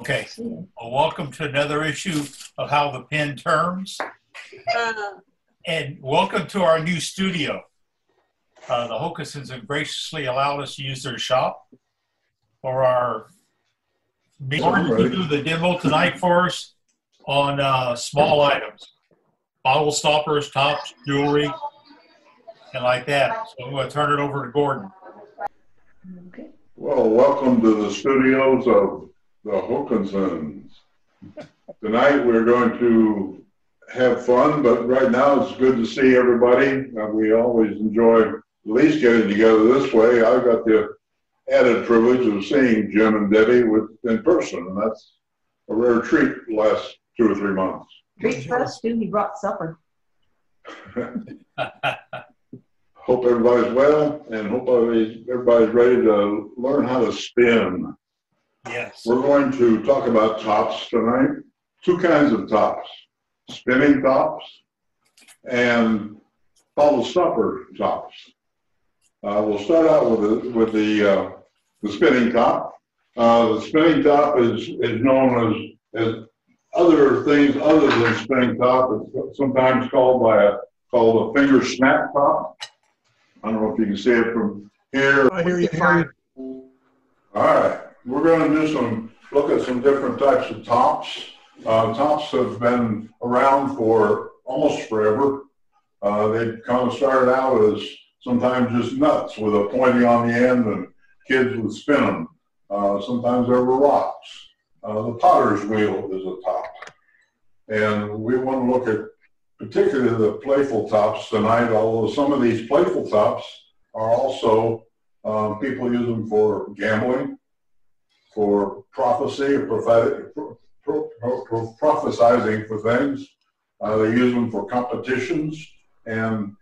Okay, well, welcome to another issue of How the Pen Turns. And welcome to our new studio. Uh, the Hokesons have graciously allowed us to use their shop for our Gordon to do the demo tonight for us on uh, small items, bottle stoppers, tops, jewelry, and like that. So I'm going to turn it over to Gordon. Okay. Well, welcome to the studios of the Hokinsons. Tonight we're going to have fun, but right now it's good to see everybody. Uh, we always enjoy at least getting together this way. I've got the added privilege of seeing Jim and Debbie with, in person, and that's a rare treat the last two or three months. Treat for us too, he brought supper. Hope everybody's well and hope everybody's, everybody's ready to learn how to spin. Yes. We're going to talk about tops tonight. Two kinds of tops spinning tops and bottle stopper tops. Uh, we'll start out with the, with the, uh, the spinning top. Uh, the spinning top is, is known as, as other things other than spinning top. It's sometimes called by a, called a finger snap top. I don't know if you can see it from here. I hear you. fine. All right, we're going to do some, look at some different types of tops. Uh, tops have been around for almost forever. Uh, they kind of started out as sometimes just nuts with a pointy on the end and kids would spin them. Uh, sometimes there were rocks. Uh, the potter's wheel is a top. And we want to look at particularly the playful tops tonight, although some of these playful tops are also, um, people use them for gambling, for prophecy, or prophetic, pro, pro, pro, prophesizing for things. Uh, they use them for competitions, and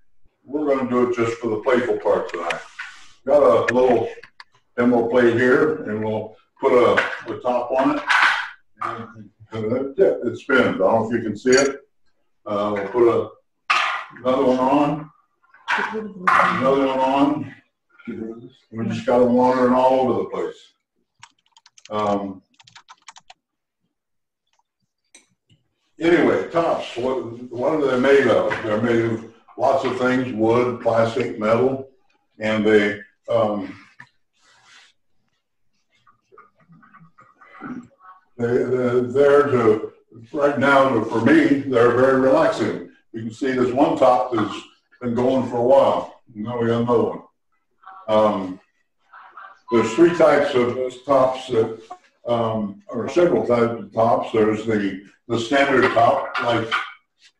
we're going to do it just for the playful part tonight. Got a little demo plate here, and we'll put a, a top on it. And, it. It spins. I don't know if you can see it. Uh, we'll put a, another one on, another one on. We just got them wandering all over the place. Um, anyway, tops, what, what are they made of? They're made of lots of things, wood, plastic, metal, and they, um, they, they're there to, right now, for me, they're very relaxing. You can see this one top that's been going for a while. Now we got another one. Um, there's three types of tops that, um, or several types of tops. There's the, the standard top, like,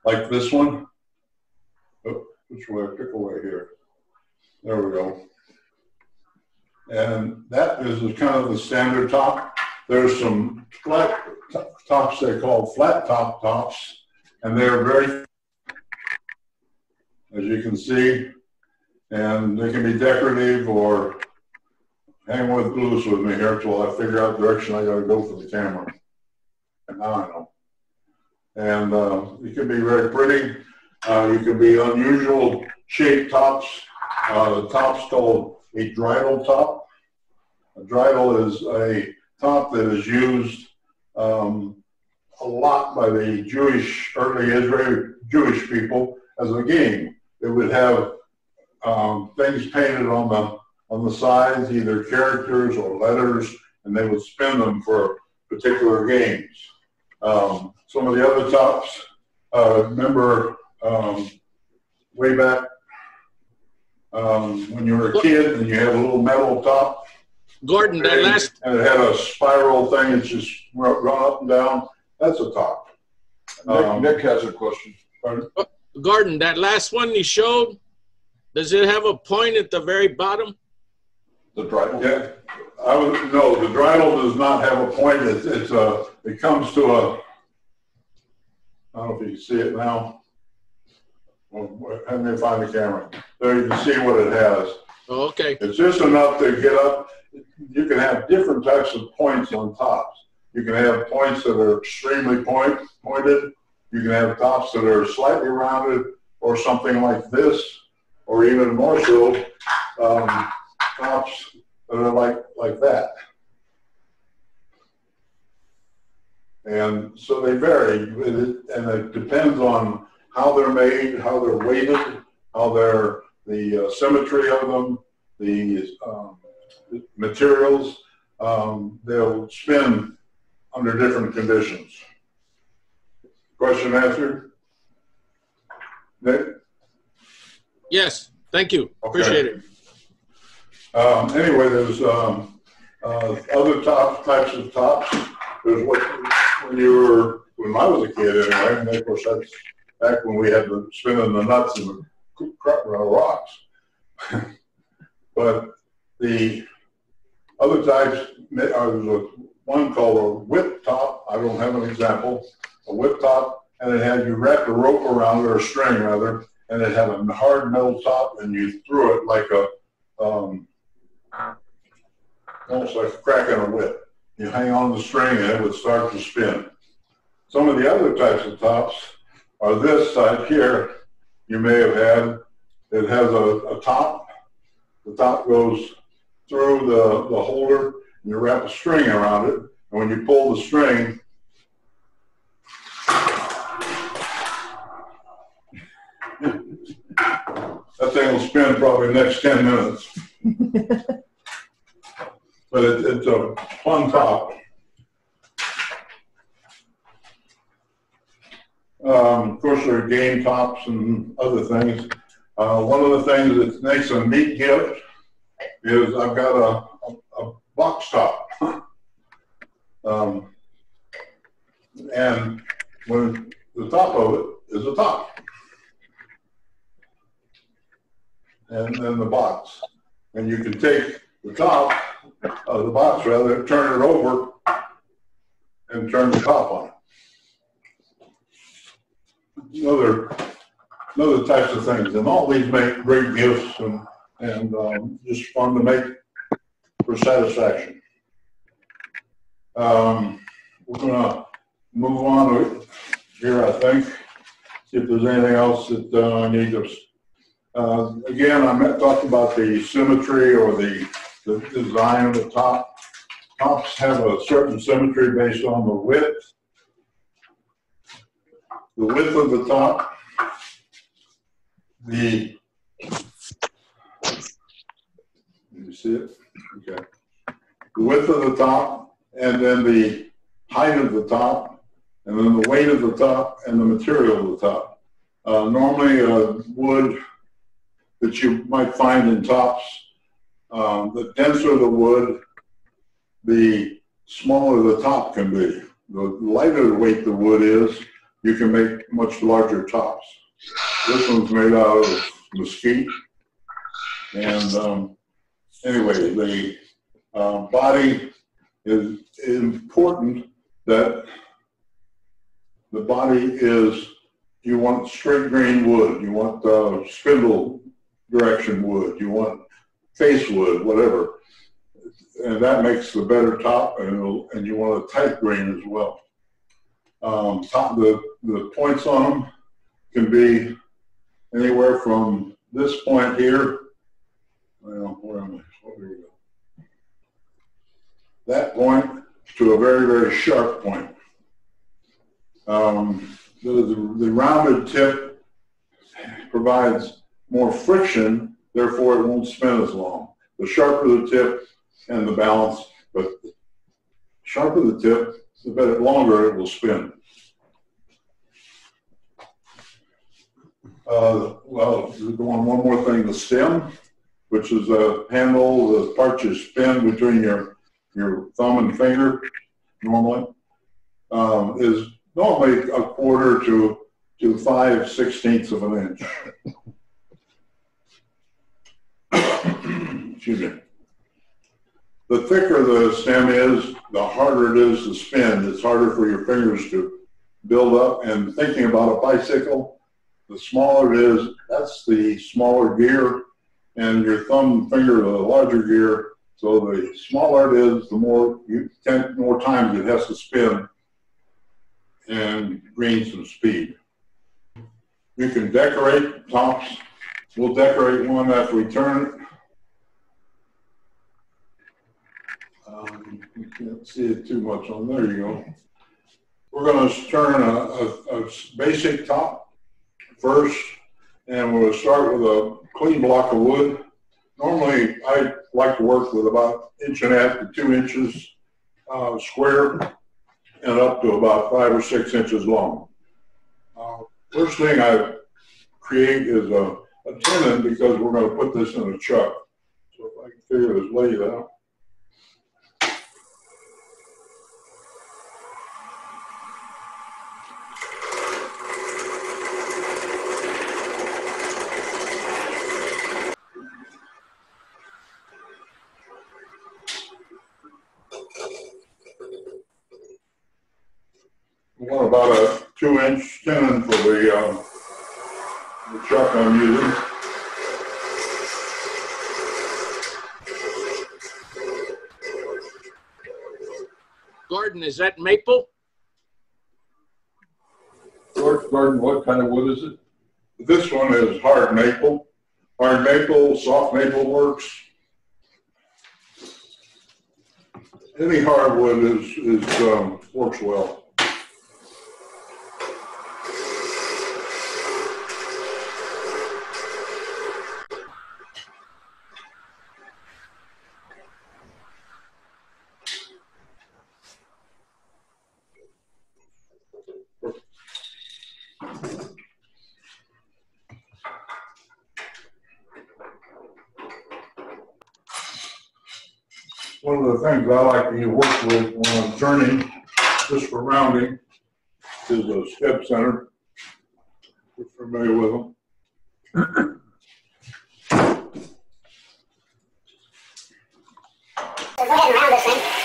like this one. Oh, which way? Pick away here. There we go. And that is kind of the standard top. There's some flat tops they call flat top tops, and they're very, as you can see, and they can be decorative or hang with loose with me here until I figure out direction I got to go for the camera. And now I know. And uh, it can be very pretty. Uh, you can be unusual shaped tops. Uh, the top's called a dreidel top. A dreidel is a top that is used um, a lot by the Jewish, early Israeli Jewish people as a game. It would have um, things painted on the on the sides, either characters or letters, and they would spin them for particular games. Um, some of the other tops, uh, remember um, way back um, when you were a kid and you had a little metal top. Gordon, that last and it had a spiral thing. It's just run up and down. That's a top. Um, Nick, Nick has a question. pardon? Gordon, that last one you showed, does it have a point at the very bottom? The dreidel? Yeah, I was, no, the dreidel does not have a point. It's, it's a, it comes to a, I don't know if you can see it now. Well, Let me find the camera. There you can see what it has. Oh, okay. It's just enough to get up. You can have different types of points on tops. You can have points that are extremely point, pointed. You can have tops that are slightly rounded or something like this, or even more so, um, that are like, like that. And so they vary, and it depends on how they're made, how they're weighted, how they're, the uh, symmetry of them, the um, materials, um, they'll spin under different conditions. Question answered? Nick? Yes, thank you. Okay. Appreciate it. Um, anyway, there's um, uh, other top types of tops. There's what when you were when I was a kid anyway, and of course that's back when we had the spinning the nuts and the rocks. but the other types, uh, there's a, one called a whip top. I don't have an example. A whip top, and it had you wrap a rope around it or a string rather, and it had a hard metal top, and you threw it like a um, almost like a crack in a whip. You hang on the string and it would start to spin. Some of the other types of tops are this side here you may have had. It has a, a top. The top goes through the, the holder and you wrap a string around it. And when you pull the string, that thing will spin probably the next 10 minutes. but it, it's a fun top. Um, of course, there are game tops and other things. Uh, one of the things that makes a neat gift is I've got a, a, a box top. um, and when the top of it is a top. And then the box. And you can take the top of the box rather, turn it over and turn the top on it. Another, other types of things. And all these make great gifts and, and um, just fun to make for satisfaction. Um, we're gonna move on here, I think. See if there's anything else that uh, I need to. Uh, again, I talked about the symmetry or the the design of the top. Tops have a certain symmetry based on the width. The width of the top, the, you see it? Okay. The width of the top, and then the height of the top, and then the weight of the top, and the material of the top. Uh, normally, uh, wood that you might find in tops um, the denser the wood, the smaller the top can be. The lighter the weight the wood is, you can make much larger tops. This one's made out of mesquite. And um, anyway, the uh, body is important that the body is, you want straight grain wood, you want uh, spindle direction wood, you want face wood, whatever. And that makes the better top, and, and you want a tight grain as well. Um, top, the, the points on them can be anywhere from this point here. Well, where am I? we go. That point to a very, very sharp point. Um, the, the, the rounded tip provides more friction therefore it won't spin as long. The sharper the tip and the balance, but the sharper the tip, the better, longer it will spin. Uh, well, go on one more thing, the stem, which is a handle, the part you spin between your, your thumb and finger normally, um, is normally a quarter to, to five sixteenths of an inch. excuse me. The thicker the stem is, the harder it is to spin. It's harder for your fingers to build up. And thinking about a bicycle, the smaller it is, that's the smaller gear, and your thumb finger, the larger gear. So the smaller it is, the more you ten, more times it has to spin and gain some speed. You can decorate tops. We'll decorate one after we turn it. Um, can't see it too much on there. You go. we're gonna turn a, a, a basic top first, and we'll start with a clean block of wood. Normally, I like to work with about inch and a half to two inches, uh, square, and up to about five or six inches long. Uh, First thing I create is a, a tenon because we're gonna put this in a chuck. So if I can figure this lay it out. We want about a two inch tenon for the, um, the chuck I'm using. Gordon, is that maple? George Gordon, what kind of wood is it? This one is hard maple. Hard maple, soft maple works. Any hardwood is, is, um, works well. Things I like to work with when I'm turning, just for rounding, is a step center. You're familiar with them. Go ahead and round this thing.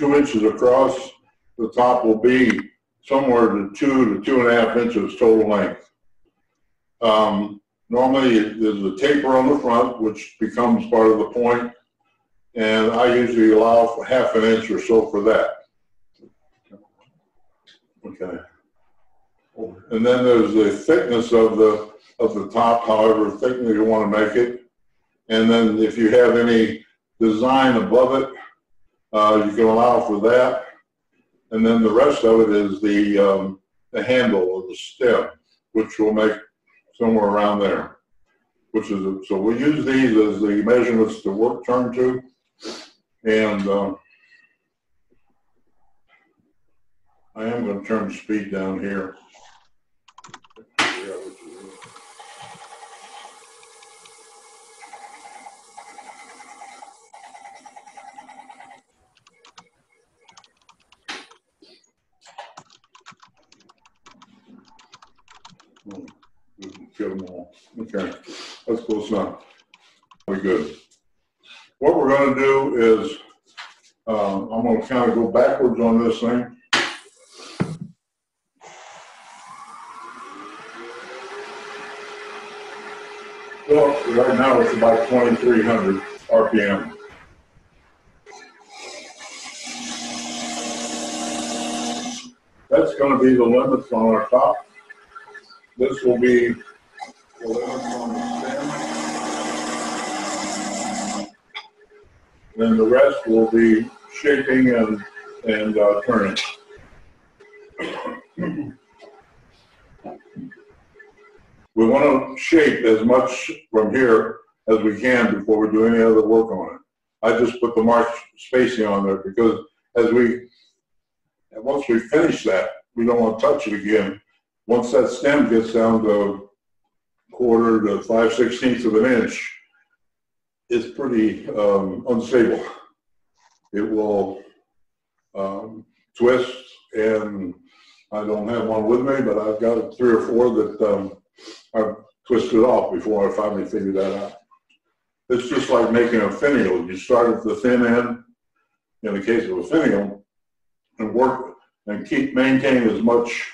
Two inches across. The top will be somewhere to two to two and a half inches total length. Um, normally there's a taper on the front, which becomes part of the point, And I usually allow for half an inch or so for that. Okay. And then there's the thickness of the, of the top, however thick you want to make it. And then if you have any design above it, uh, you can allow for that. And then the rest of it is the, um, the handle or the stem, which will make somewhere around there. Which is, so we use these as the measurements to work turn to. And, um, I am gonna turn the speed down here. Hmm, Get them all. Okay, that's close enough. We good. We're gonna do is, um, I'm gonna kind of go backwards on this thing. Well, right now it's about twenty-three hundred RPM. That's gonna be the limits on our top. This will be the limits on the stem. Then the rest will be shaping and, and, uh, turning. We want to shape as much from here as we can before we do any other work on it. I just put the mark spacing on there because as we, once we finish that, we don't want to touch it again. Once that stem gets down to quarter to five sixteenths of an inch, it's pretty um, unstable. It will um, twist, and I don't have one with me, but I've got three or four that um, I've twisted off before I finally figured that out. It's just like making a finial. You start at the thin end. In the case of a finial, and work and keep, maintain as much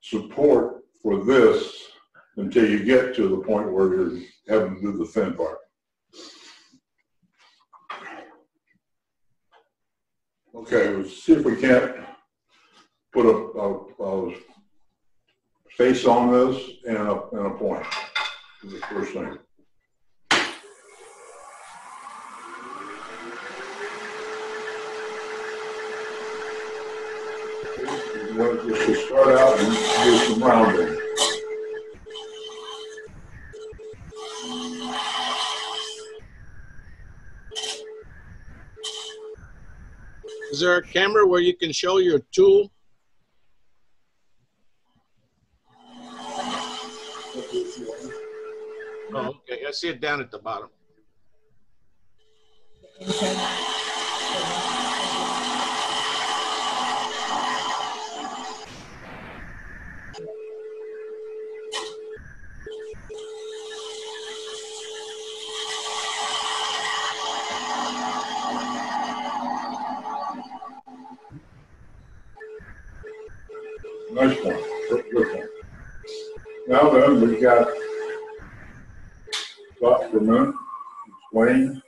support for this until you get to the point where you're having to do the thin part. Okay, let's see if we can't put a, a, a face on this and a, and a point. is The first thing. To start out and do some rounding. Is there a camera where you can show your tool? Oh, okay. I see it down at the bottom. Nice one. Good good one. Now then, we got Dr. Mint, Wayne,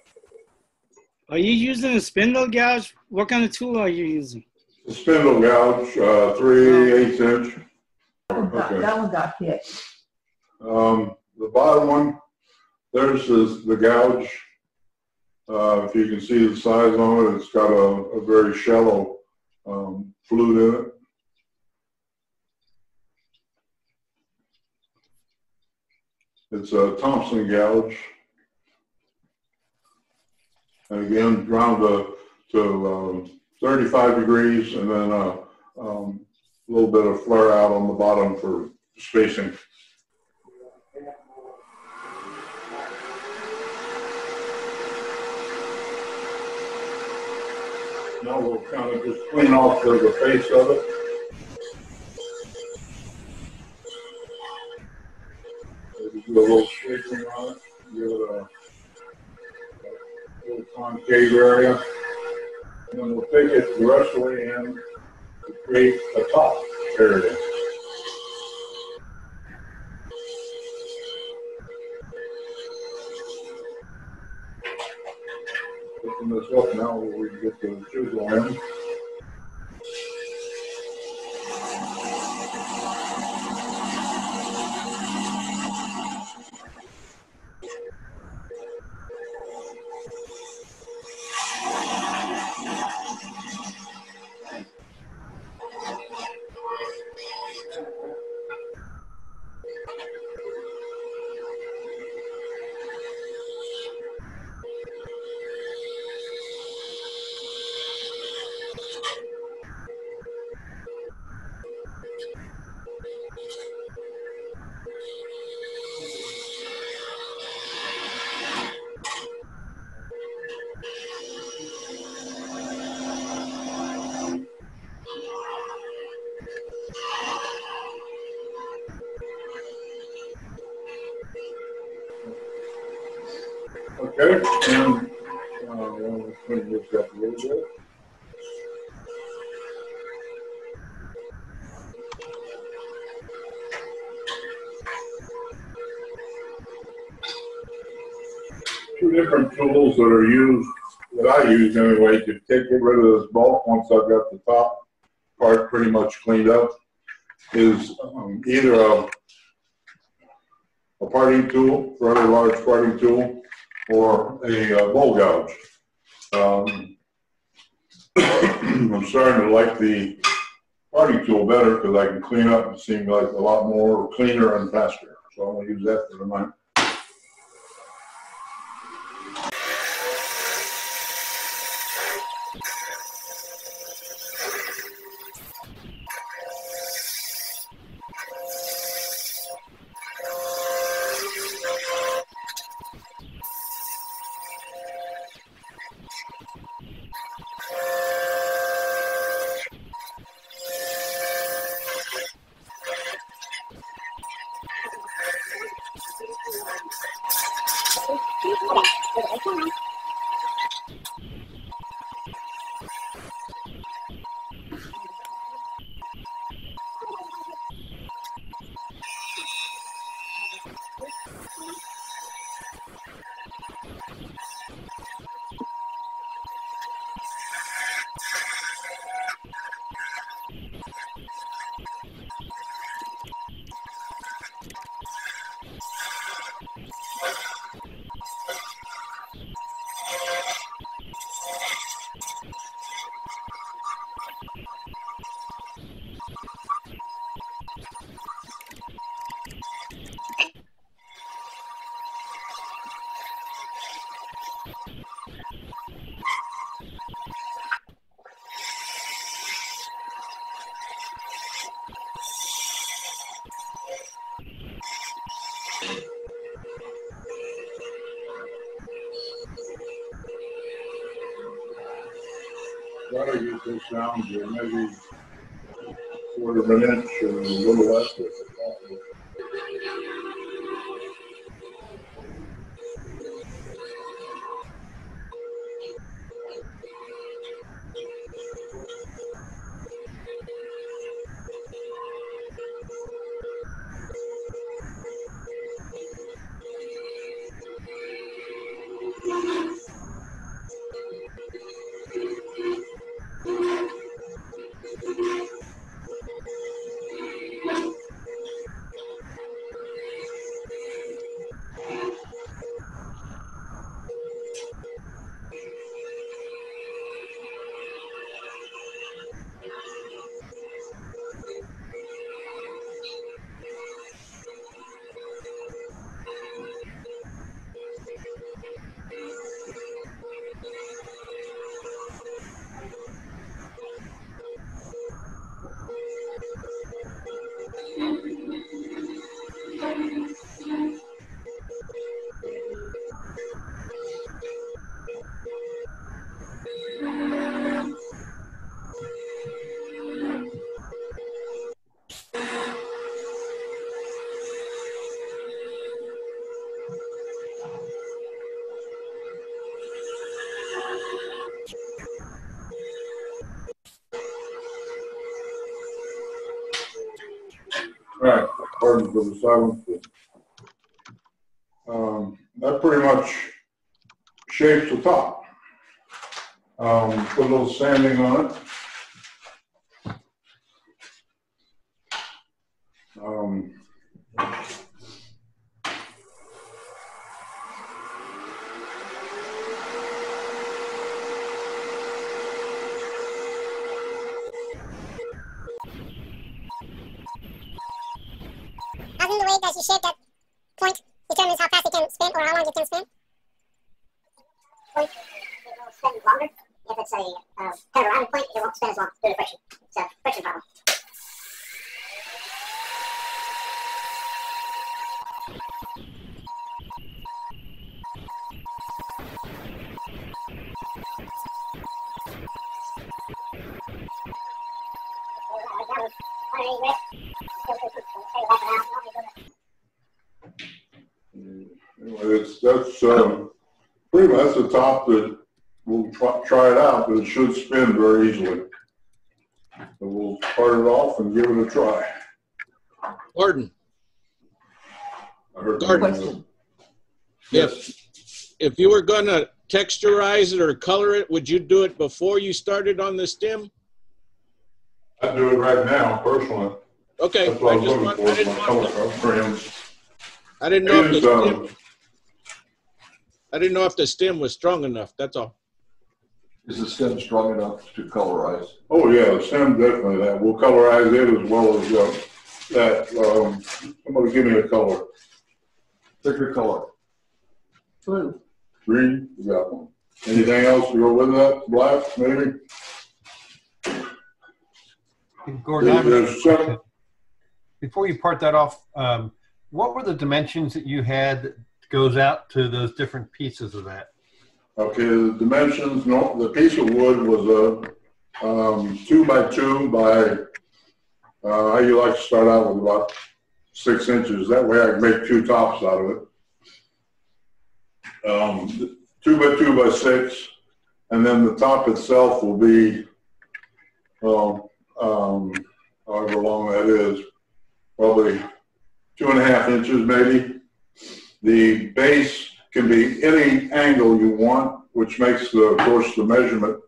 Are you using a spindle gouge? What kind of tool are you using? the spindle gouge, uh, three eighths inch. That one got, Okay. that one got hit. Um, the bottom one, there's the, the gouge. Uh, if you can see the size on it, it's got a, a very shallow, um, flute in it. It's a Thompson gouge. And again, ground to, to, um, thirty-five degrees and then, uh, um, a little bit of flare out on the bottom for spacing. Now we'll kind of just clean off the face of it. A little shaping on it, give it a, a little concave area. And then we'll take it the rest of the way in to create a top area. Open this up now where we can get the chisel in. Okay, and, uh, we'll clean this up a little bit. Two different tools that are used, that I to take, get rid of this bulk once I've got the top part pretty much cleaned up, is um, either a a parting tool, fairly large parting tool, or a uh, bowl gouge. Um, I'm starting to like the parting tool better because I can clean up and seem like a lot more cleaner and faster. So I'm gonna use that for tonight. Try to get this down to maybe quarter of an inch or a little less. The. Um, that pretty much shapes the top. Um, put a little sanding on it. Um, I think the way that you shape that point determines how fast it can spin or how long it can spin. Point, it will spin longer. If it's a uh, kind of round point, it won't spin as long due to friction. It's a friction problem. Anyway, it's, that's, um, pretty much that's the top that we'll try, try it out, but it should spin very easily. So we'll start it off and give it a try. Gordon, I heard- Question. if, if you were gonna texturize it or color it, would you do it before you started on the stem? I'd do it right now personally. Okay, That's what I I just want, for, I didn't my color want, to- frames. I didn't know if Is, the um, stem, I didn't know if the stem was strong enough, that's all. Is the stem strong enough to colorize? Oh, yeah, the stem definitely that. We'll colorize it as well as, uh, that, um, somebody give me a color. Pick your color. Blue. Green, you got one. Anything else to go with that? Black, maybe? Gordon, I have a- seven, before you part that off, um, what were the dimensions that you had that goes out to those different pieces of that? Okay, the dimensions, no, the piece of wood was a, um, two by two by, uh, how you like to start out with about six inches. That way I can make two tops out of it. Um, two by two by six, and then the top itself will be, well, um, however long that is, probably two and a half inches maybe. The base can be any angle you want, which makes the, of course, the measurement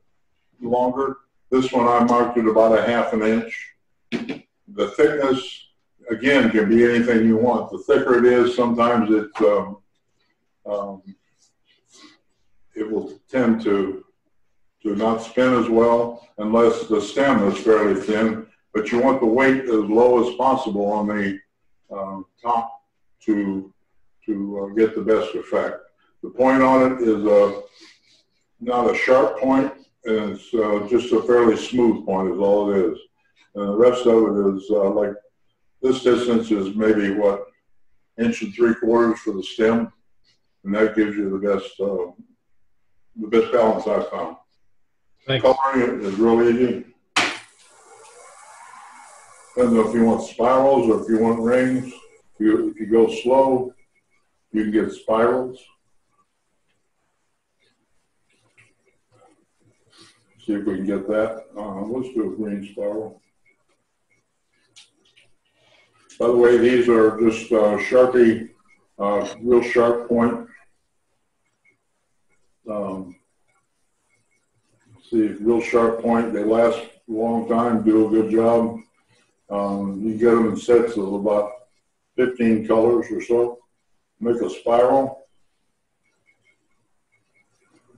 longer. This one I marked it about a half an inch. The thickness, again, can be anything you want. The thicker it is, sometimes it, um, um, it will tend to, to not spin as well unless the stem is fairly thin. But you want the weight as low as possible on the, um, top to, to uh, get the best effect. The point on it is a, not a sharp point, and it's uh, just a fairly smooth point is all it is. And the rest of it is uh, like, this distance is maybe what, inch and three quarters for the stem. And that gives you the best, uh, the best balance I've found. Thanks. Coloring it is real easy. Depends on if you want spirals or if you want rings. If you, if you go slow, you can get spirals. See if we can get that. Uh, let's do a green spiral. By the way, these are just uh, Sharpie, uh, real sharp point. Um, see, real sharp point. They last a long time, do a good job. Um, you get them in sets of about 15 colors or so. Make a spiral.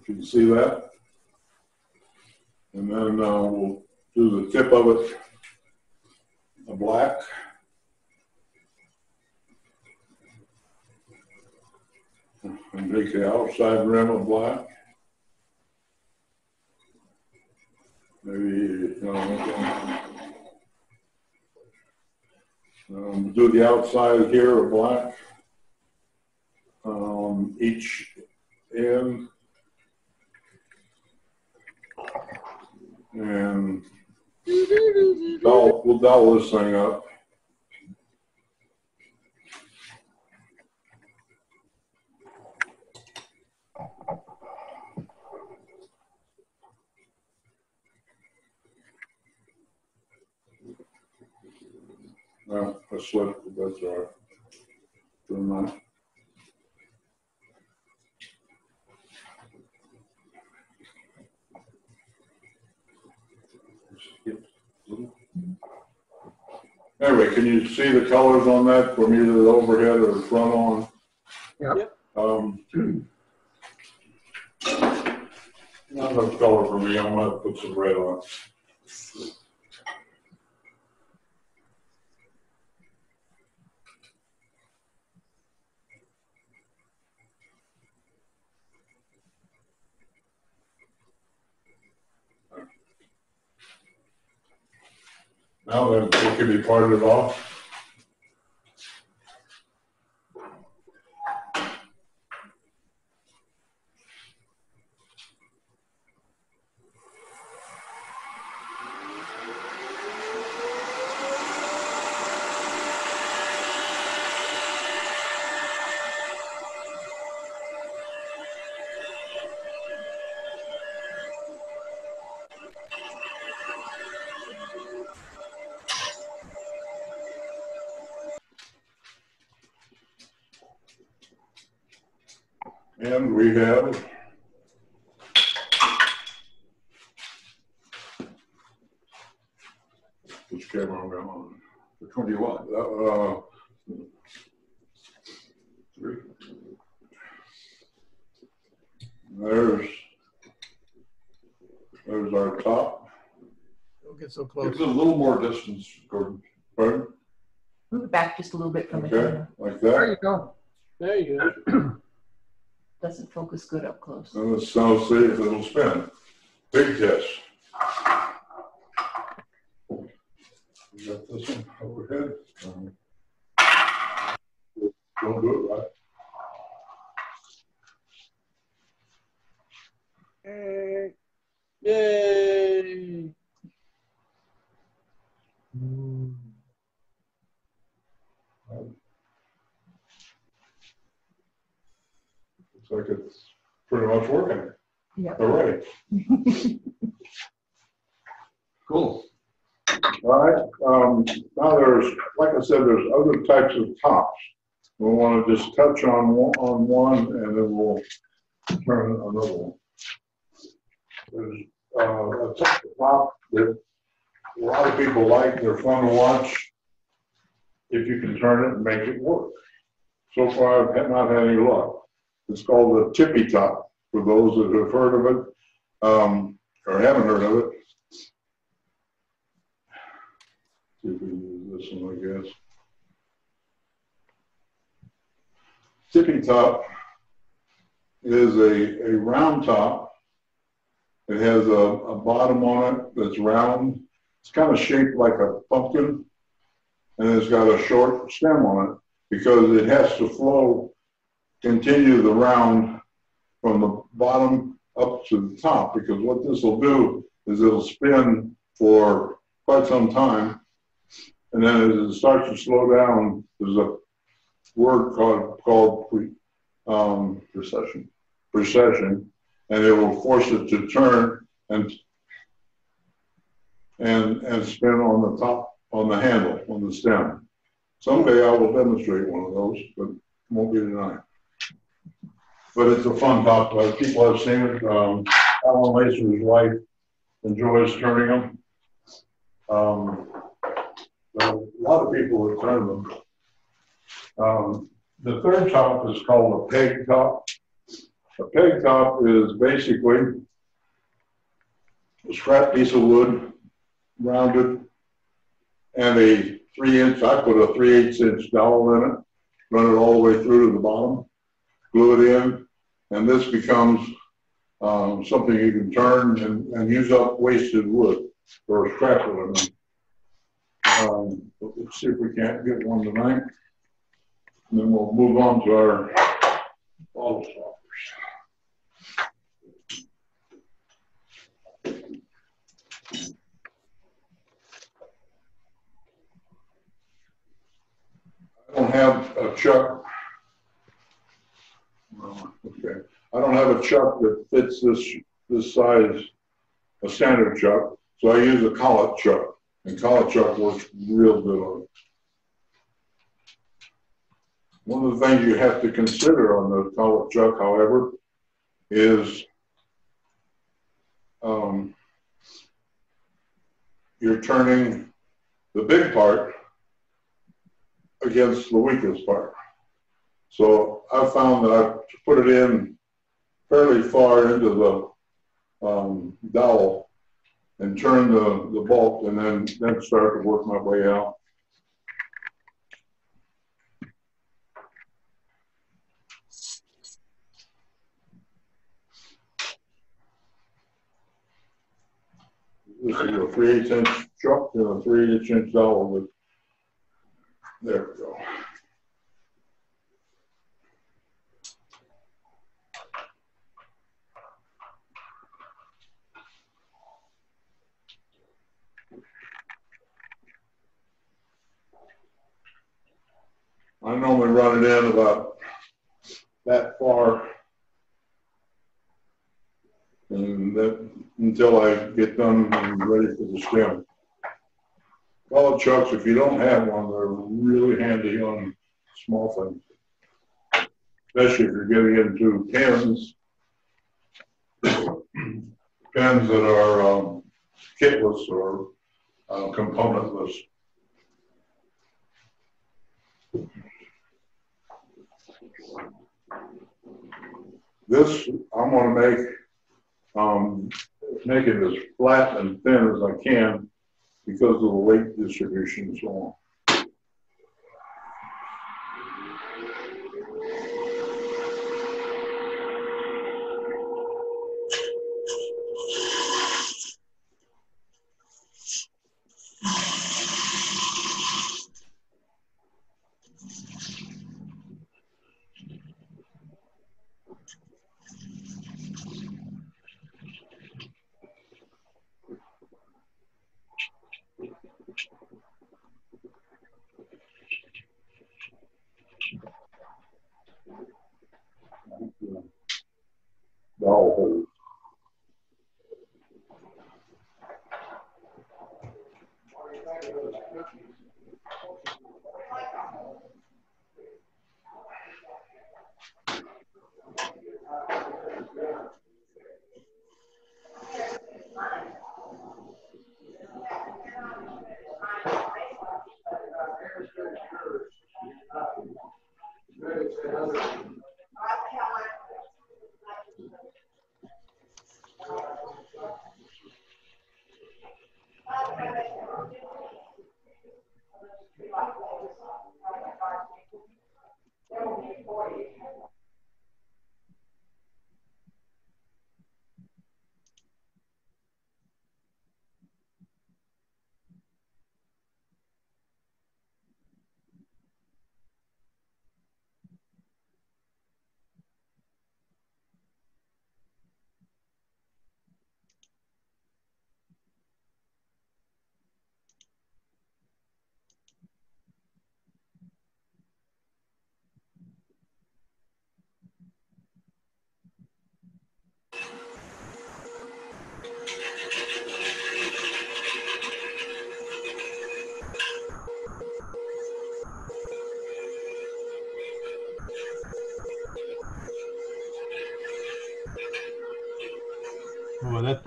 If you can see that. And then uh, we'll do the tip of it a black. And make the outside rim of black. Maybe, you know, um, do the outside here of black. Um, each end. And we'll dowel this thing up. No, I slipped, but that's all right. Doesn't matter. Anyway, can you see the colors on that from either the overhead or the front on? Yep. Um, not enough color for me, I'm gonna put some red on. Then, it can be parted off. And we have which camera are we on? Which one do you? Uh, three. There's, there's our top. Don't get so close. it a little more distance, Gordon. Pardon? Move it back just a little bit from the Okay, camera. like There you go. There you go. Doesn't focus good up close. And let's now see if it'll spin. Big test. We got this one overhead. Um, Don't do it right. Yay! Looks like it's pretty much working Yep. already. Cool. All right, um, now there's, like I said, there's other types of tops. We want to just touch on one, on one and then we'll turn another one. There's uh, a top top that a lot of people like, they're fun to watch. If you can turn it and make it work. So far, I've not had any luck. It's called the tippy top, for those that have heard of it, um, or haven't heard of it. See if we use this one, I guess. Tippy top is a, a round top. It has a, a bottom on it that's round. It's kind of shaped like a pumpkin. And it's got a short stem on it because it has to flow, continue the round from the bottom up to the top. Because what this will do is it'll spin for quite some time. And then as it starts to slow down, there's a word called, called pre, um, Recession. precession, and it will force it to turn and and and spin on the top on the handle on the stem. Someday I will demonstrate one of those, but won't be tonight. But it's a fun top. People have seen it. Um, Alan Lacer's wife enjoys turning them. Um, a lot of people have them. Um, the third top is called a peg top. A peg top is basically a scrap piece of wood, rounded, and a three inch, I put a three eighths inch dowel in it, run it all the way through to the bottom, glue it in, and this becomes um, something you can turn and, and use up wasted wood or scrap wood. Um, let's see if we can't get one tonight. And then we'll move on to our bottle stoppers. I don't have a chuck. Okay, I don't have a chuck that fits this, this size, a standard chuck, so I use a collet chuck, and collet chuck works real good on it. One of the things you have to consider on the collet chuck, however, is um, you're turning the big part against the weakest part. So I found that I put it in fairly far into the um, dowel and turn the, the bolt and then, then start to work my way out. This is a three eighths inch chuck and a three eighths inch dowel there we go. I normally run it in about that far. And that, until I get done and ready for the stem. Collet chucks, if you don't have one, they're really handy on small things. Especially if you're getting into pens. pens that are um, kitless or uh, componentless. This, I'm gonna make, um, make it as flat and thin as I can because of the weight distribution and so on.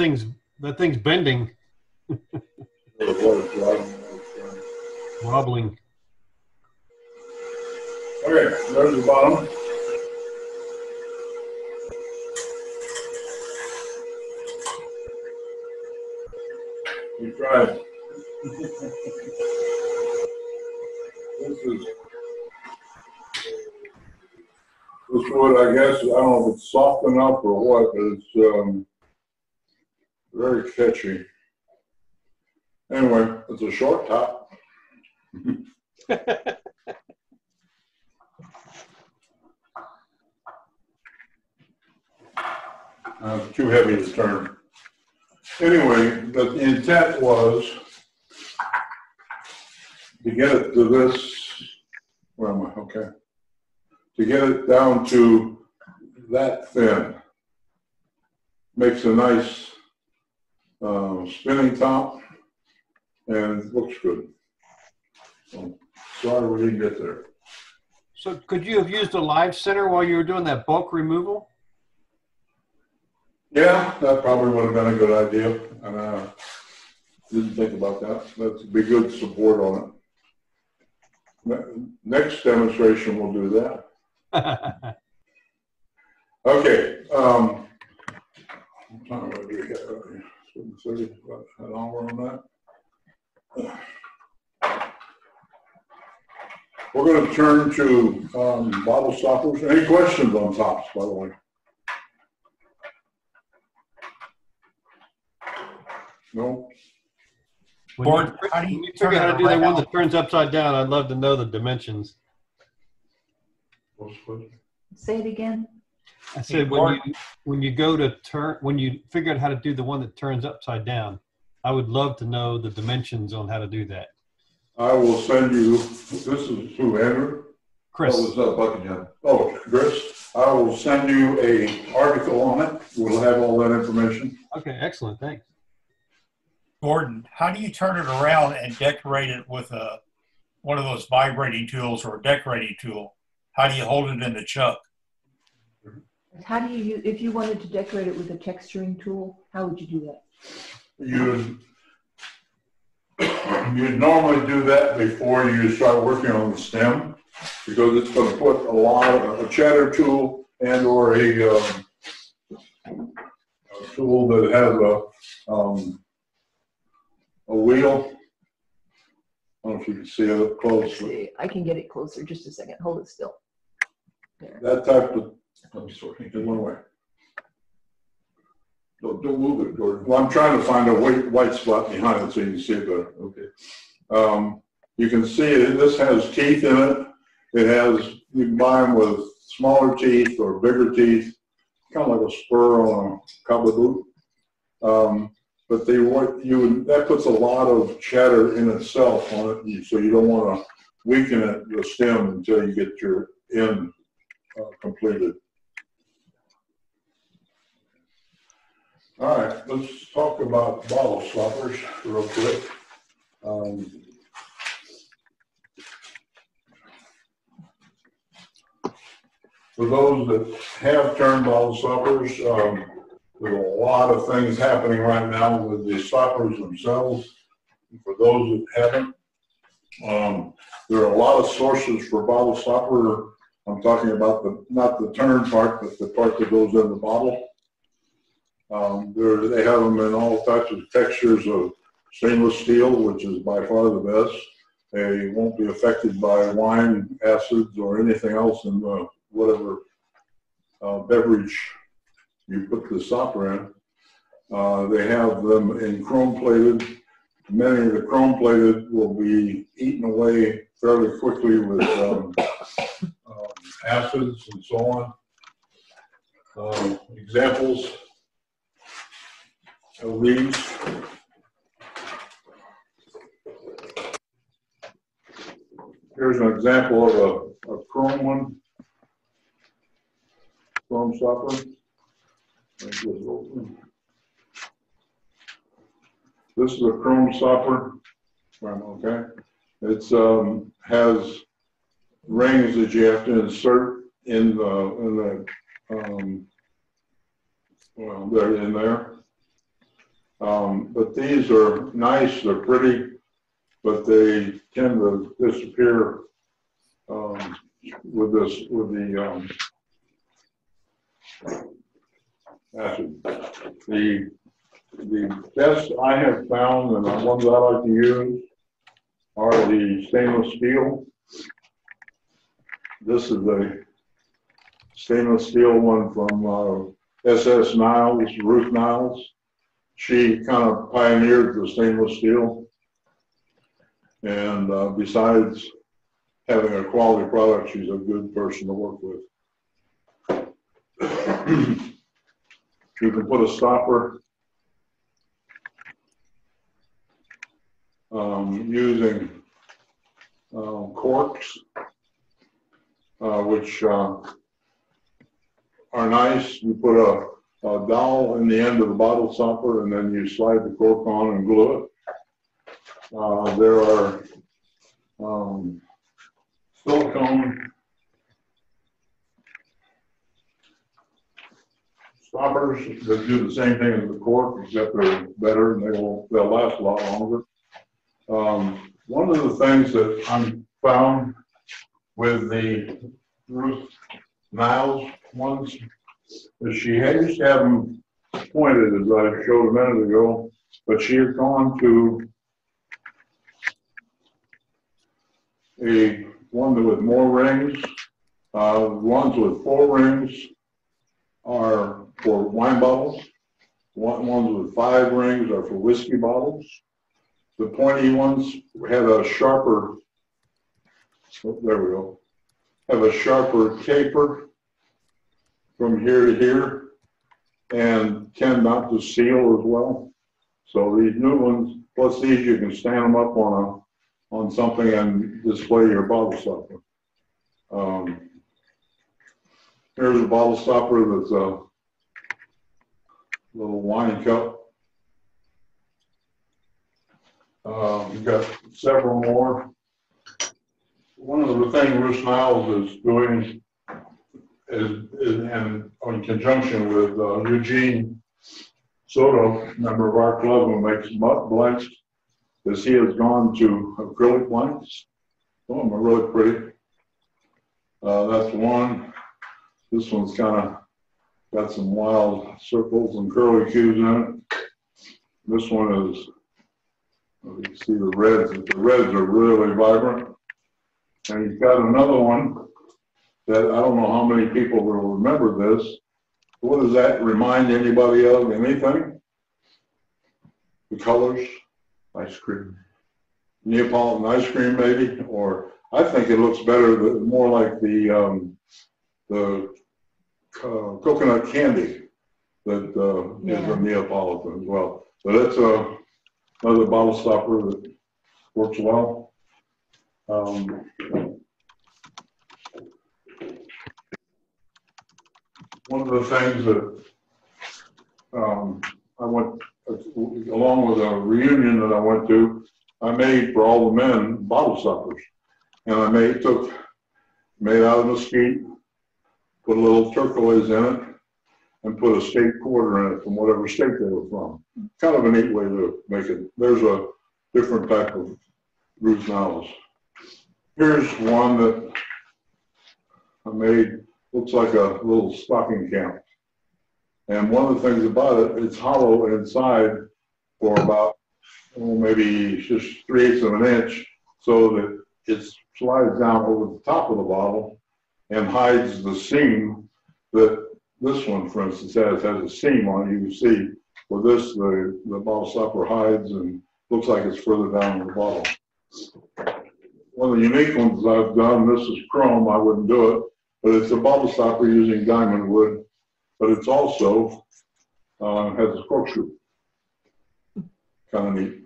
Thing's that thing's bending, wobbling. Okay, there's the bottom. We tried. This is. This wood, I guess, I don't know if it's soft enough or what, but it's, um, very catchy. Anyway, it's a short top. Uh, too heavy to turn. Anyway, the intent was to get it to this, where am I? Okay. To get it down to that thin. Makes a nice uh, spinning top and it looks good. So, Sorry we didn't get there. So could you have used a live center while you were doing that bulk removal? Yeah, that probably would have been a good idea, and uh, didn't think about that. That'd be good support on it. Next demonstration, we'll do that. Okay, um, what time do we have? Seven thirty, about an hour on that. We're gonna turn to, um, bottle stoppers. Any questions on tops, by the way? No? When you, how do you you turn figure out how to do that one that turns upside down, I'd love to know the dimensions. What's the question? Say it again. I said when you when you go to turn when you figure out how to do the one that turns upside down, I would love to know the dimensions on how to do that. I will send you, this is who, Andrew? Chris, That was uh, Buckingham. Oh, Chris, I will send you a article on it. We'll have all that information. okay, excellent, thanks. Gordon, how do you turn it around and decorate it with a one of those vibrating tools or a decorating tool? How do you hold it in the chuck? How do you, use if you wanted to decorate it with a texturing tool, how would you do that? You'd, you'd normally do that before you start working on the stem, because it's gonna put a lot of, a chatter tool and or a, um, a tool that has a, um, a wheel. I don't know if you can see it up Let's close, see, I can get it closer, just a second, hold it still. There. that type of, I'm sorry. it went away. Don't, don't move it, Gordon. Well, I'm trying to find a white, white spot behind it so you can see it better. Okay. Um, you can see it, this has teeth in it. It has, you can buy them with smaller teeth or bigger teeth, kind of like a spur on a cowboy boot. Um, but they want, you, that puts a lot of chatter in itself on it, so you don't want to weaken it, the stem, until you get your end uh, completed. All right, let's talk about bottle stoppers real quick. Um, For those that have turned bottle stoppers, um, there's a lot of things happening right now with the stoppers themselves. For those that haven't, um, there are a lot of sources for bottle stopper. I'm talking about the, not the turn part, but the part that goes in the bottle. Um, they have them in all types of textures of stainless steel, which is by far the best. They won't be affected by wine, acids, or anything else in uh, whatever uh, beverage you put the stopper in. Uh, they have them in chrome plated. Many of the chrome plated will be eaten away fairly quickly with um, um, acids and so on. Um, examples of these. Here's an example of a, a chrome one. Chrome stopper. This is a chrome stopper. Okay. It's, um, has rings that you have to insert in the, in the, um, well, they're in there. Um, but these are nice, they're pretty, but they tend to disappear, um, with this, with the, um, acid. The, the best I have found, and the ones I like to use, are the stainless steel. This is a stainless steel one from uh, SS Niles, Ruth Niles. She kind of pioneered the stainless steel. And uh, besides having a quality product, she's a good person to work with. you can put a stopper um, using uh, corks, uh, which uh, are nice. You put a, a dowel in the end of the bottle stopper and then you slide the cork on and glue it. Uh, there are um, silicone stoppers that do the same thing as the cork, except they're better and they will they'll last a lot longer. Um, one of the things that I'm found with the Ruth Niles ones is she used to have them pointed, as I showed a minute ago, but she had gone to a one with more rings. Uh, ones with four rings are for wine bottles. One, ones with five rings are for whiskey bottles. The pointy ones have a sharper, oh, there we go, have a sharper taper from here to here and tend not to seal as well. So these new ones, plus these, you can stand them up on a on something and display your bottle stopper. Um, here's a bottle stopper that's a little wine cup. Uh, we've got several more. One of the things Ruth Niles is doing is, is in, in conjunction with uh, Eugene Soto, member of our club who makes mud blanks, is he has gone to acrylic blanks. Some of them are really pretty. Uh, that's one. This one's kind of got some wild circles and curly cues in it. This one is you see the reds. The reds are really vibrant. And you've got another one that I don't know how many people will remember this. What does that remind anybody of? Anything? The colors? Ice cream. Neapolitan ice cream, maybe? Or I think it looks better, more like the um, the uh, coconut candy that uh, is a Neapolitan as well. So that's a another bottle stopper that works well. Um, one of the things that um, I went, along with a reunion that I went to, I made for all the men bottle stoppers. And I made, took, made out of mesquite, put a little turquoise in it, and put a state quarter in it from whatever state they were from. Kind of a neat way to make it. There's a different type of Ruth Niles. Here's one that I made, looks like a little stocking cap. And one of the things about it, it's hollow inside for about oh, maybe just three eighths of an inch so that it slides down over the top of the bottle and hides the seam that this one, for instance, has, has a seam on it. You can see with this, the, the bottle stopper hides and looks like it's further down in the bottle. One of the unique ones I've done, this is chrome, I wouldn't do it, but it's a bottle stopper using diamond wood, but it's also, uh, has a corkscrew. Kind of neat.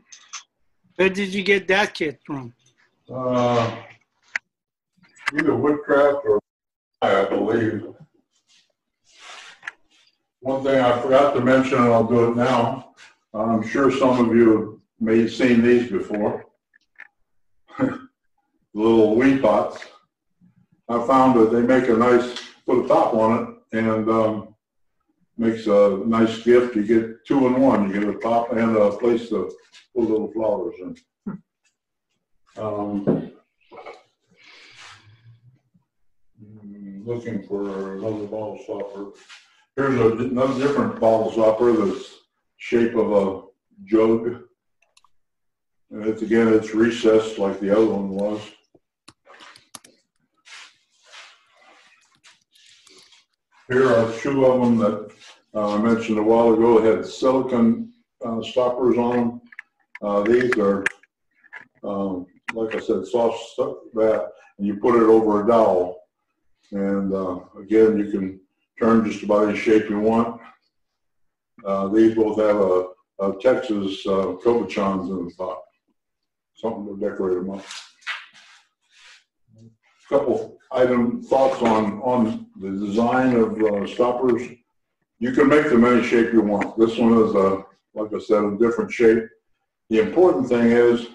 Where did you get that kit from? Uh, either Woodcraft or I believe. One thing I forgot to mention, and I'll do it now. I'm sure some of you may have seen these before. Little weed pots. I found that they make a nice, put a top on it and um, makes a nice gift. You get two in one. You get a top and a place to put little flowers in. Um, mm, looking for another bottle stopper. Here's a, another different bottle stopper that's shape of a jug. And it's again, it's recessed like the other one was. Here are two of them that uh, I mentioned a while ago, had silicon uh, stoppers on them. Uh, these are, um, like I said, soft stuff that, and you put it over a dowel. And uh, again, you can turn just about any shape you want. Uh, these both have a, a Texas uh, in the top. Something to decorate them up. Couple item thoughts on, on the design of uh, stoppers. You can make them any shape you want. This one is a, like I said, a different shape. The important thing is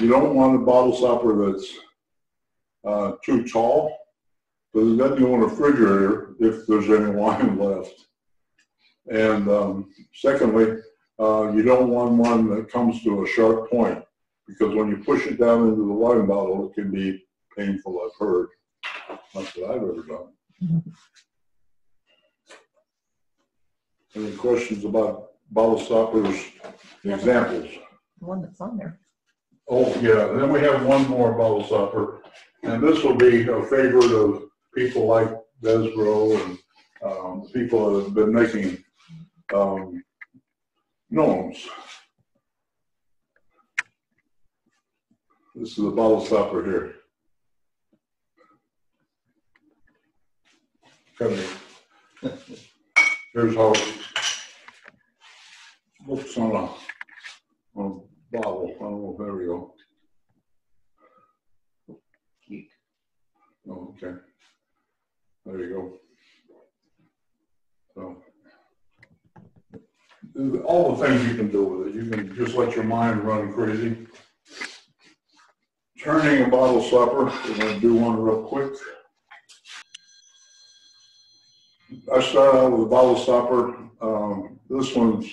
you don't want a bottle stopper that's uh, too tall because then you want a refrigerator if there's any wine left. And um, secondly, uh, you don't want one that comes to a sharp point because when you push it down into the wine bottle, it can be painful, I've heard. Not that I've ever done. Any questions about bottle stoppers, examples? The one that's on there. Oh, yeah, and then we have one more bottle stopper, and this will be a favorite of people like Desbro and um, people that have been making um, gnomes. This is a bottle stopper here. Come here. Here's how it looks on a, on a bottle. I don't know, there we go. Oh, okay. There you go. So, all the things you can do with it. You can just let your mind run crazy. Turning a bottle stopper, we're gonna do one real quick. I start out with a bottle stopper. Um, this one's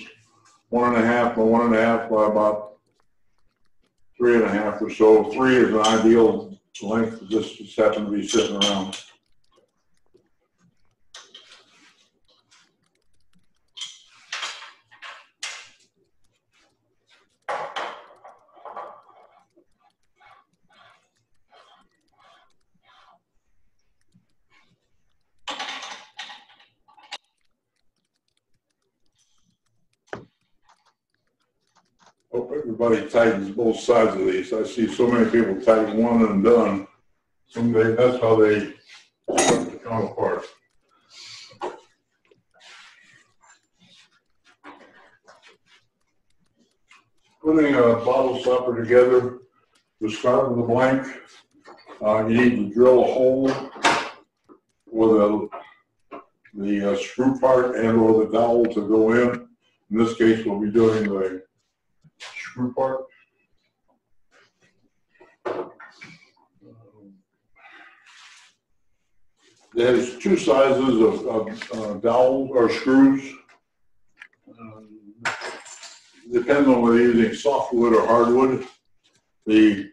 one and a half by one and a half by about three and a half or so. Three is an ideal length. This just happened to be sitting around. Hope everybody tightens both sides of these. I see so many people tighten one and done. Someday, that's how they come apart. Putting a bottle stopper together, to start with a blank, uh, you need to drill a hole with the uh, screw part and or the dowel to go in. In this case, we'll be doing the screw part. There's two sizes of, of uh, dowel or screws. Um, Depends on whether you're using softwood or hardwood. The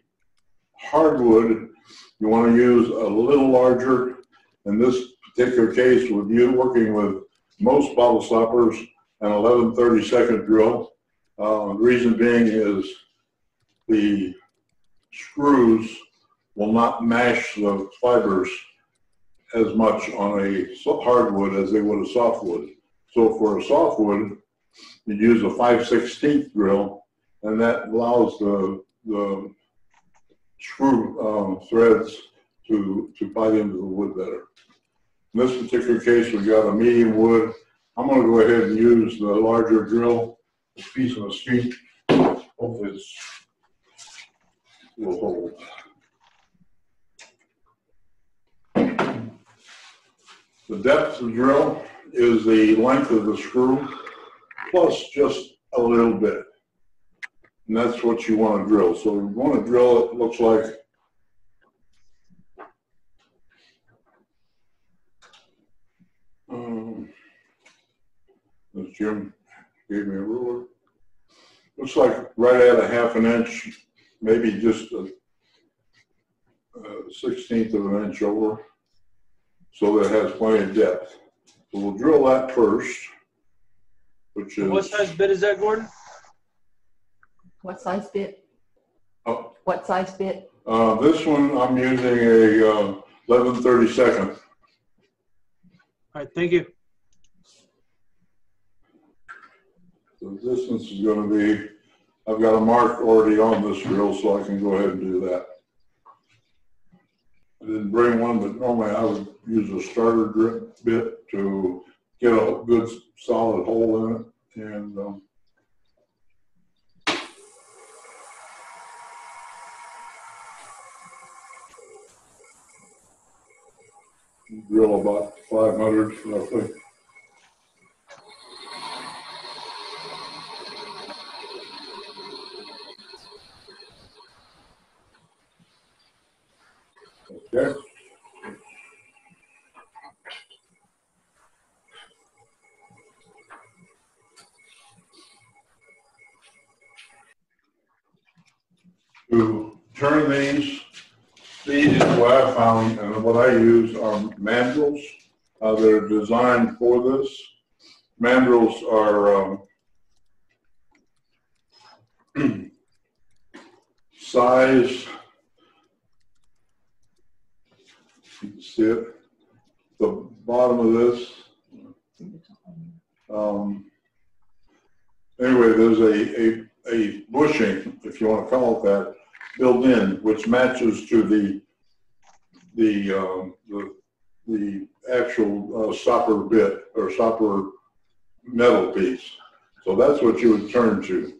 hardwood, you want to use a little larger. In this particular case, with you working with most bottle stoppers, an 11 32nd drill Uh, the reason being is the screws will not mash the fibers as much on a hardwood as they would a softwood. So for a softwood, you use a 5 16th drill, and that allows the, the screw um, threads to, to bite into the wood better. In this particular case, we've got a medium wood. I'm gonna go ahead and use the larger drill, this piece of mesquite. Hopefully it's, will hold. The depth of the drill is the length of the screw plus just a little bit. And that's what you want to drill. So you want to drill it, looks like um, Jim gave me a ruler. Looks like right at a half an inch, maybe just a a sixteenth of an inch over, so that it has plenty of depth. So we'll drill that first, which is. What size bit is that, Gordon? What size bit? Oh. What size bit? Uh, this one, I'm using a, uh, eleven thirty-second. All right, thank you. The distance is gonna be, I've got a mark already on this drill, so I can go ahead and do that. I didn't bring one, but normally I would use a starter drip bit to get a good solid hole in it, and, um, drill about five hundred roughly. Okay. To turn these, these is what I found, and what I use are mandrels. Uh, they're designed for this. Mandrels are, um, size, you can see it, the bottom of this. Um, anyway, there's a, a, a bushing, if you want to call it that, built in, which matches to the, the, um, the, the actual uh, stopper bit or stopper metal piece. So that's what you would turn to.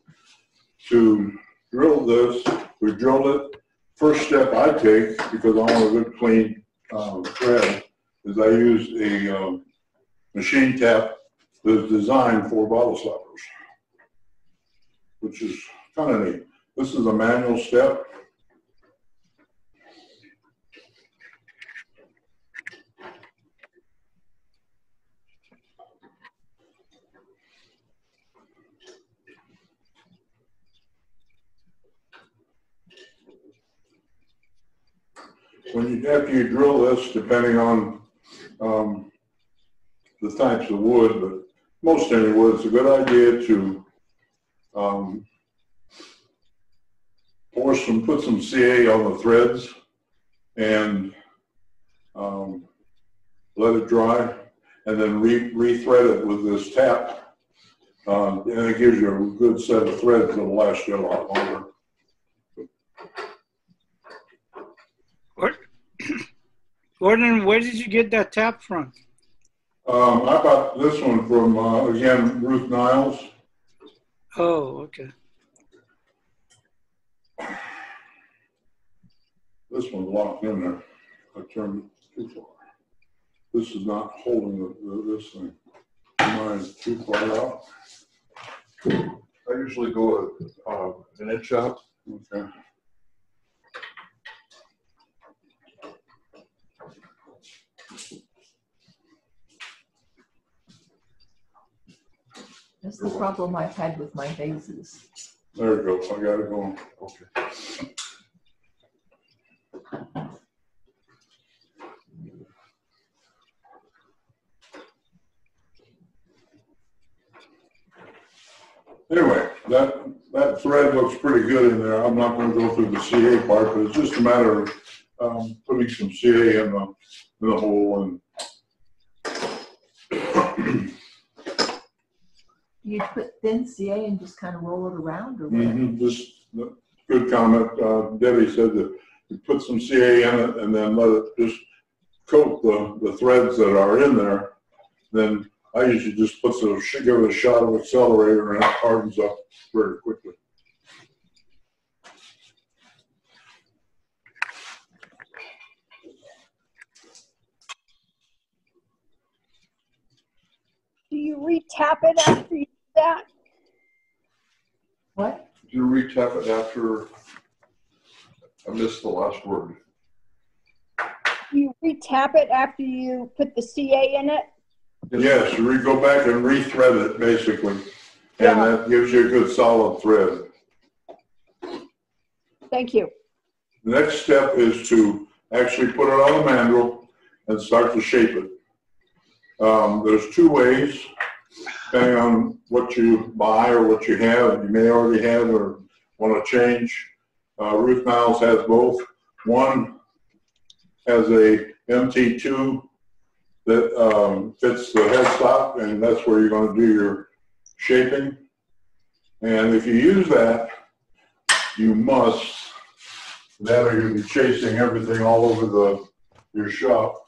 To drill this, we drilled it. First step I take, because I want a good clean um, thread, is I use a um, machine tap that's designed for bottle stoppers, which is kind of neat. This is a manual step. When you, after you drill this, depending on, um, the types of wood, but most any wood, it's a good idea to, um, pour some, put some CA on the threads and, um, let it dry and then re, re-thread it with this tap. Um, and it gives you a good set of threads that'll last you a lot longer. Gordon, where did you get that tap from? Um, I got this one from, uh, again, Ruth Niles. Oh, okay. This one's locked in there. I turned it too far. This is not holding the, the, this thing. Mine's too far out. I usually go uh, an inch out. Okay. That's the problem I've had with my vases. There we go. I got it going. Okay. Anyway, that, that thread looks pretty good in there. I'm not gonna go through the CA part, but it's just a matter of, um, putting some CA in the, the hole and You put thin CA and just kind of roll it around or? Mhm, Just, good comment. Uh, Debbie said that you put some CA in it and then let it just coat the, the threads that are in there. Then I usually just put some, give it a shot of accelerator and it hardens up very quickly. You re-tap it after you do that? What? Do you retap it after? I missed the last word. You re-tap it after you put the CA in it? Yes, you re- go back and rethread it basically. And Yeah. that gives you a good solid thread. Thank you. The next step is to actually put it on the mandrel and start to shape it. Um, there's two ways, depending on what you buy or what you have, you may already have or want to change. Uh, Ruth Niles has both. One has a MT2 that um, fits the headstock, and that's where you're going to do your shaping. And if you use that, you must that or you'll be chasing everything all over the, your shop.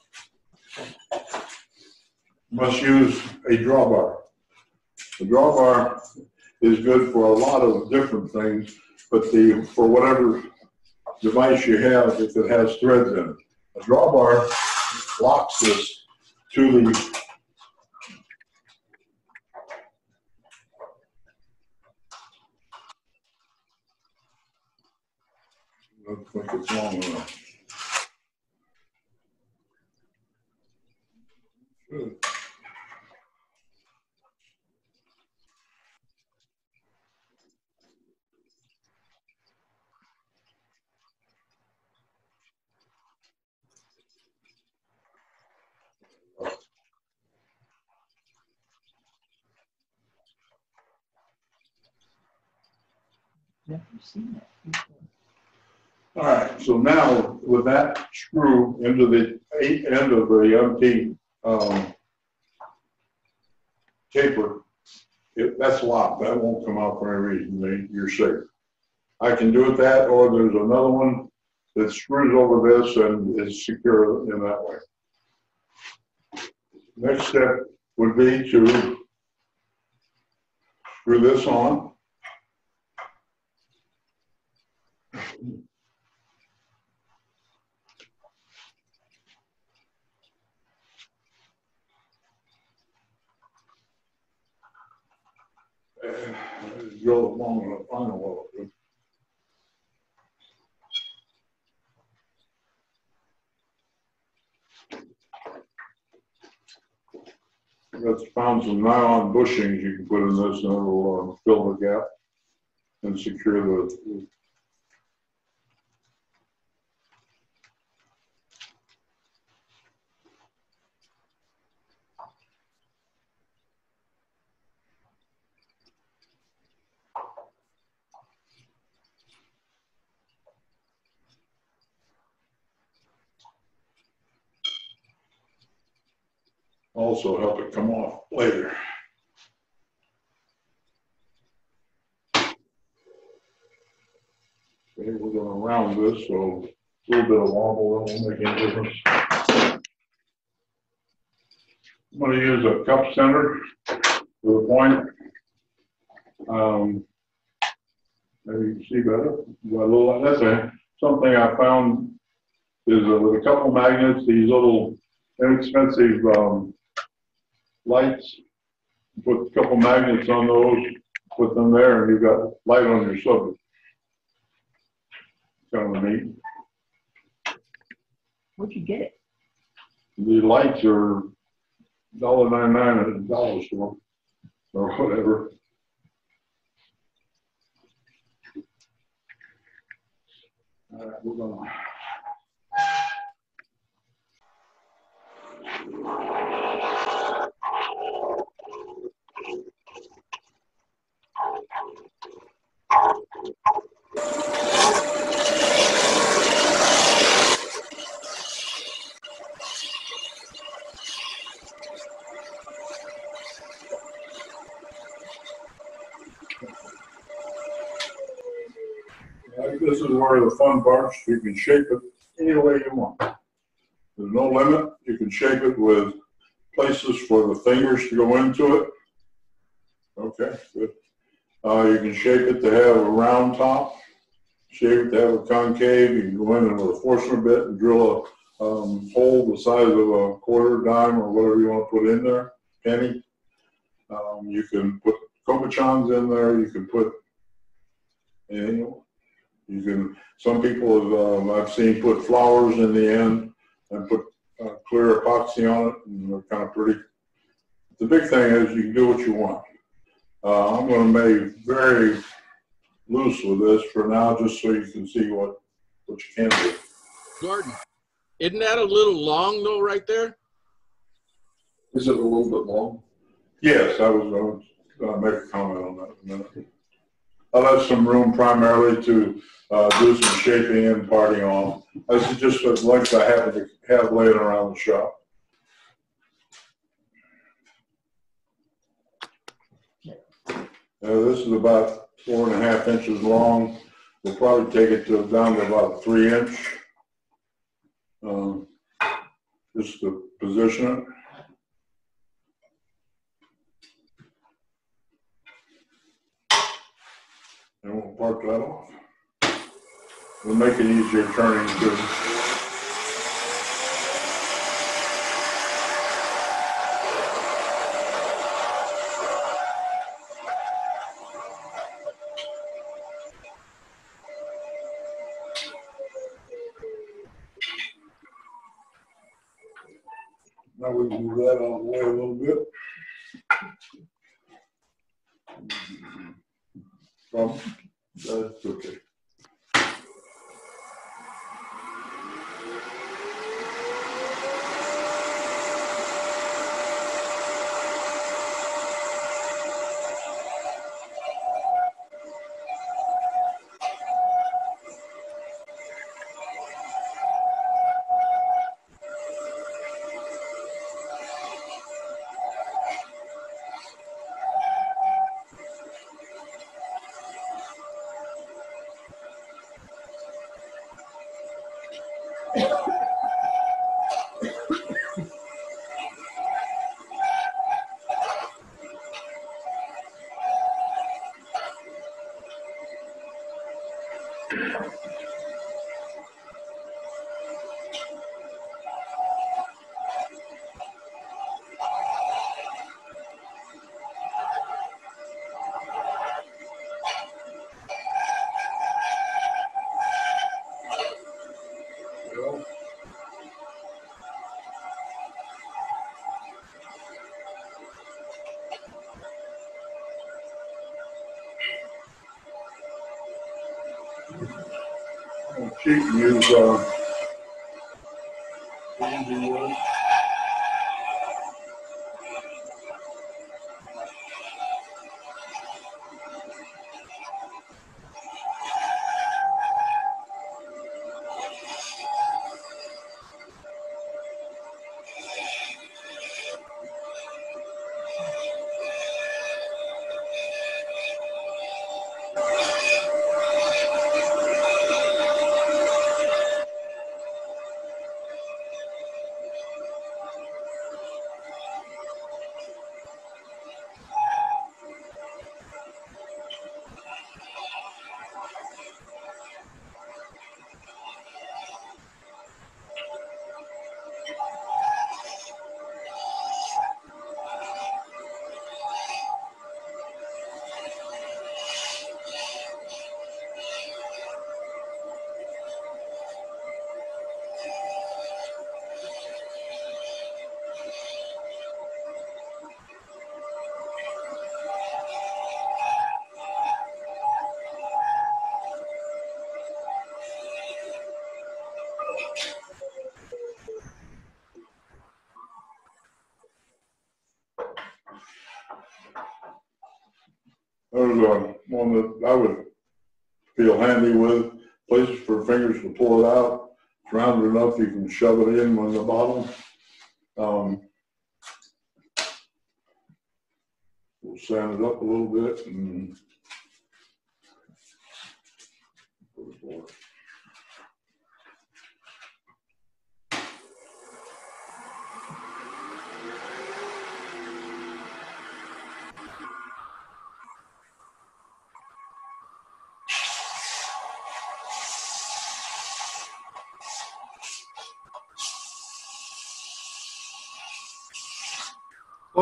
Must use a drawbar. The drawbar is good for a lot of different things, but the, for whatever device you have, if it has threads in it. A drawbar locks this to the I don't think it's long enough. Good. Never seen before. All right, so now with that screw into the end of the MT, um, taper, if that's locked, that won't come out for any reason, you're safe. I can do it that, or there's another one that screws over this and is secure in that way. Next step would be to screw this on. It. That's found some nylon bushings you can put in this and it'll uh, fill the gap and secure the, also help it come off later. Okay, we're gonna round this, so a little bit of wobble, that won't make any difference. I'm gonna use a cup center with a point. Um, maybe you can see better. Got a little, that's a, something I found is uh, with a couple magnets, these little inexpensive, um, lights. Put a couple magnets on those, put them there, and you've got light on your subject. Kind of neat. Where'd you get it? The lights are dollar ninety-nine at a dollar store, or whatever. All right, we're gonna. Where the fun part, you can shape it any way you want. There's no limit. You can shape it with places for the fingers to go into it. Okay, good. Uh, you can shape it to have a round top, shape it to have a concave. You can go in and with a Forstner bit and drill a um, hole the size of a quarter dime or whatever you want to put in there, penny. Um, you can put cabochons in there. You can put you. You can, some people have, um, I've seen put flowers in the end and put uh, clear epoxy on it and they're kind of pretty. The big thing is you can do what you want. Uh, I'm going to make very loose with this for now, just so you can see what, what you can do. Gordon, isn't that a little long though, right there? Is it a little bit long? Yes, I was going to make a comment on that in a minute. I'll have some room primarily to uh, do some shaping and parting on. This is just a length I happen to have laying around the shop. This is about four and a half inches long. We'll probably take it to down to about three inch. Um, just to position it. We'll that off. We'll make it easier turning too. Now we can move that out of the way a little bit. Problem? That's okay. There's a one that I would feel handy with, places for fingers to pull it out. It's round enough you can shove it in on the bottom. Um, We'll sand it up a little bit and put it for.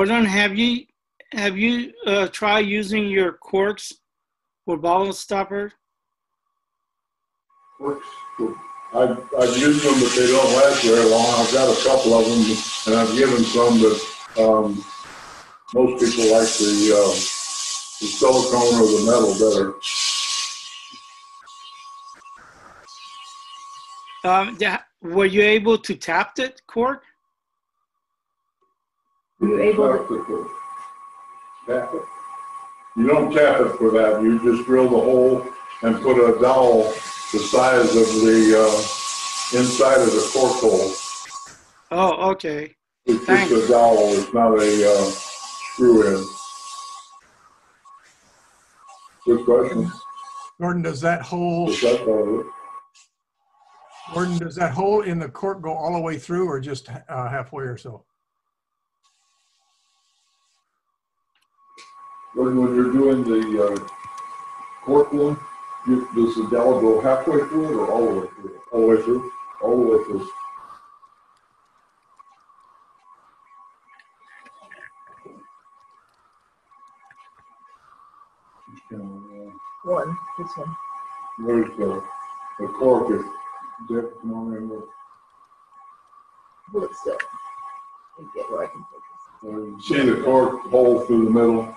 Gordon, have you have you uh, tried using your corks for bottle stopper? Works. I've, I've used them, but they don't last very long. I've got a couple of them, and I've given some, but, um, most people like the, uh, the silicone or the metal better. Um, yeah, were you able to tap the cork? Were you able to, it Tap it. You don't tap it for that, you just drill the hole and put a dowel the size of the, uh, inside of the cork hole. Oh, okay. It's Thanks. just a dowel, it's not a, uh, screw in. Good question. Gordon, does that hole, Is that part of it? Gordon, does that hole in the cork go all the way through or just uh, halfway or so? When, when you're doing the, uh, cork one, you, does the dowel go halfway through it or all the way through? All the way through? All the way through. one, this one? Where's the, the cork is, dip, come on in, look. Hold it still. Let me get where I can focus. See the cork hole through the middle?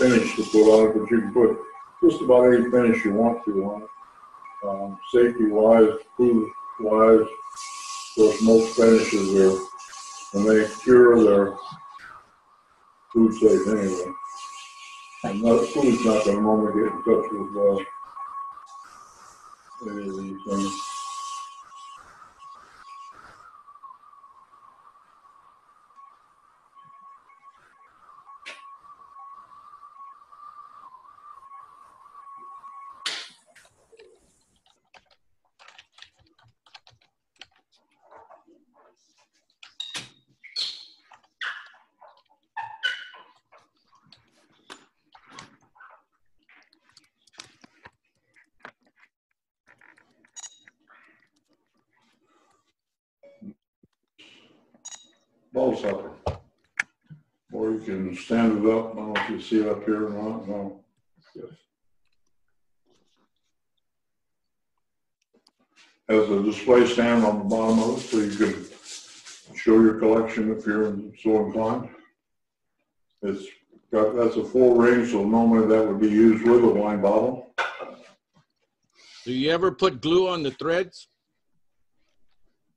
Finish to put on it, but you can put just about any finish you want to on it. Um, safety wise, food wise, of course, most finishes are, when they cure, they're food safe anyway. And not, food's not gonna normally get in touch with, uh, any of these things. ball sucker. Or you it up, I don't know if you see it up here or not, no. Has a display stand on the bottom of it, so you can show your collection if you're so inclined. It's got, that's a full ring, so normally that would be used with a wine bottle. Do you ever put glue on the threads?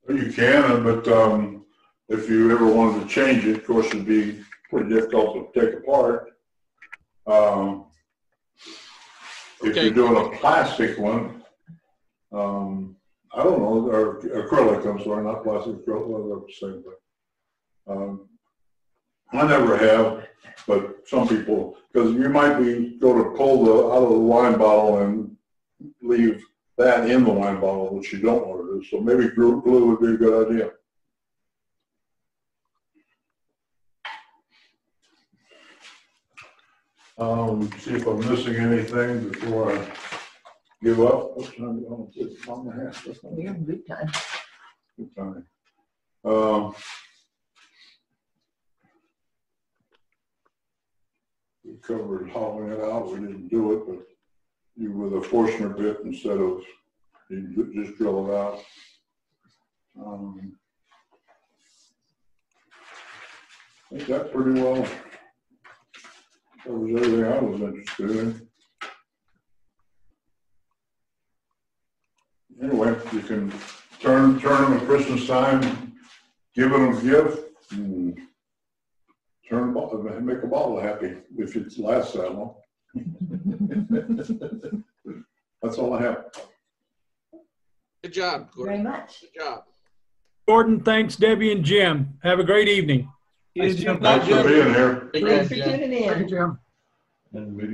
You can, but, um, if you ever wanted to change it, of course, it'd be pretty difficult to take apart. Um, if Okay. you're doing a plastic one, um, I don't know, or acrylic, I'm sorry, not plastic, acrylic, well, they're the same thing. Um, I never have, but some people, because you might be, go to pull the, out of the wine bottle and leave that in the wine bottle, which you don't want to do, so maybe glue, glue would be a good idea. Um, see if I'm missing anything before I give up. What time, oh, it's on the half, that's not You're good time. good time. Um, we covered hauling it out, we didn't do it, but you with a Forstner bit instead of, you just drill it out. Um, I think that pretty well covers everything I was interested in. Anyway, you can turn, turn them at Christmas time, give them a gift, and turn, a bo- make a bottle happy if it lasts that long. That's all I have. Good job, Very much. Good job. Gordon, thanks Debbie and Jim. Have a great evening. You, Jim. Thanks for being here. Thanks for tuning in. Thank you, Jim. And we